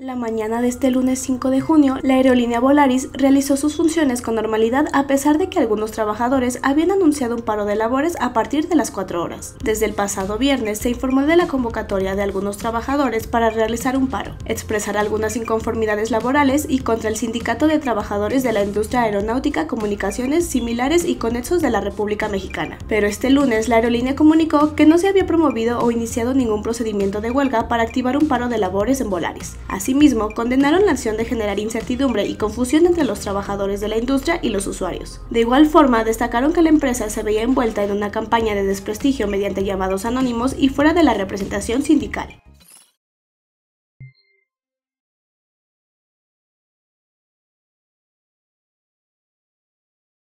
La mañana de este lunes 5 de junio, la aerolínea Volaris realizó sus funciones con normalidad a pesar de que algunos trabajadores habían anunciado un paro de labores a partir de las 4 horas. Desde el pasado viernes se informó de la convocatoria de algunos trabajadores para realizar un paro, expresar algunas inconformidades laborales y contra el Sindicato de Trabajadores de la Industria Aeronáutica, Comunicaciones, Similares y Conexos de la República Mexicana. Pero este lunes la aerolínea comunicó que no se había promovido o iniciado ningún procedimiento de huelga para activar un paro de labores en Volaris. Asimismo, condenaron la acción de generar incertidumbre y confusión entre los trabajadores de la industria y los usuarios. De igual forma, destacaron que la empresa se veía envuelta en una campaña de desprestigio mediante llamados anónimos y fuera de la representación sindical.